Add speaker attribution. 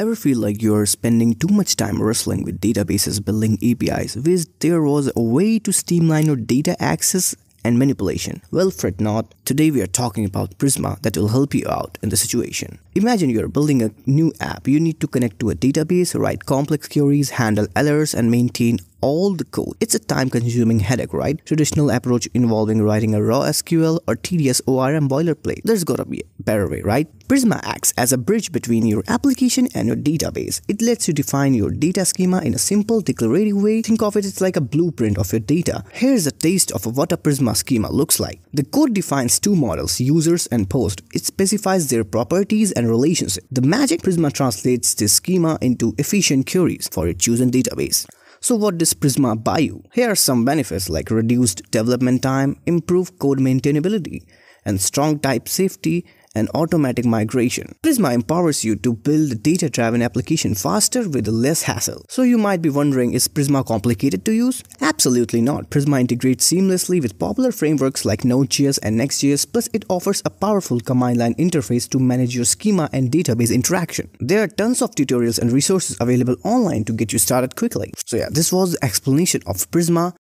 Speaker 1: Ever feel like you're spending too much time wrestling with databases building APIs? Wish there was a way to streamline your data access and manipulation? Well, fret not. Today we are talking about Prisma that will help you out in the situation. Imagine you're building a new app. You need to connect to a database, write complex queries, handle errors, and maintain all the code. It's a time consuming headache, right? Traditional approach involving writing a raw SQL or tedious ORM boilerplate. There's gotta be a better way, right? Prisma acts as a bridge between your application and your database. It lets you define your data schema in a simple, declarative way. Think of it as like a blueprint of your data. Here's a taste of what a Prisma schema looks like. The code defines two models, users and post. It specifies their properties and relationship. The magic Prisma translates this schema into efficient queries for your chosen database. So what does Prisma buy you? Here are some benefits like reduced development time, improved code maintainability, and strong type safety and automatic migration. Prisma empowers you to build data-driven application faster with less hassle. So you might be wondering, is Prisma complicated to use? Absolutely not. Prisma integrates seamlessly with popular frameworks like Node.js and Next.js, plus it offers a powerful command line interface to manage your schema and database interaction. There are tons of tutorials and resources available online to get you started quickly. So yeah, this was the explanation of Prisma